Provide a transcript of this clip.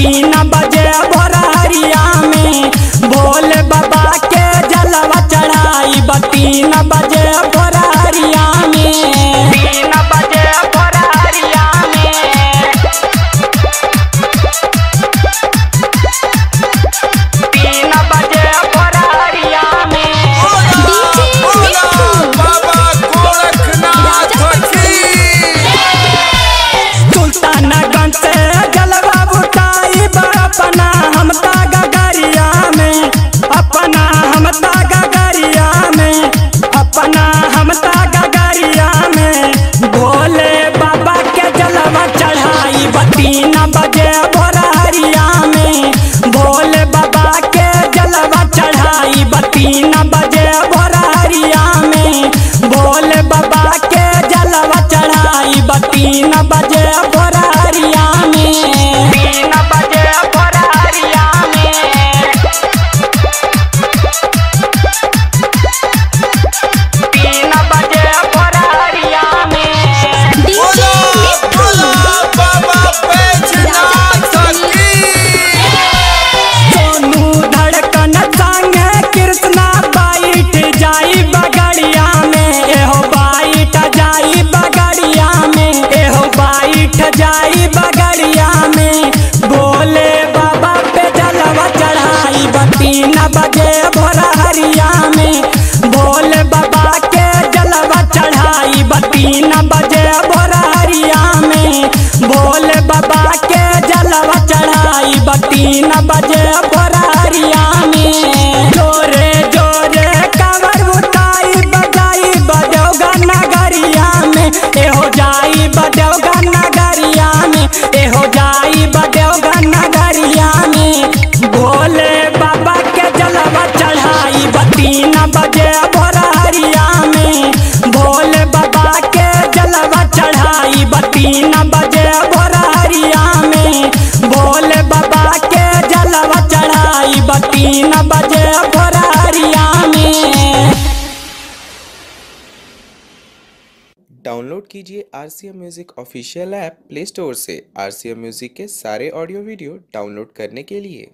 बतीन बजे भोरहरिया में। भोले बाबा के जलवा चढ़ाई बतीन बजे बतीन बजे भोरहरिया में भोले बाबा के जलवा चढ़ाई बतीन बजे भोरहरिया में भोले बाबा के जलवा चढ़ाई बतीन बजे भोरहरिया में जोरे जोरे कवर उठाई, बजाई बजौगा नगरिया में एहो जाई बजौगा नगरिया में एहो जाई बजौगा में। भोले बाबा के जलवा चढ़ाई बजे में। डाउनलोड कीजिए R C M music official app Play Store से। आर सी एम म्यूज़िक के सारे ऑडियो वीडियो डाउनलोड करने के लिए।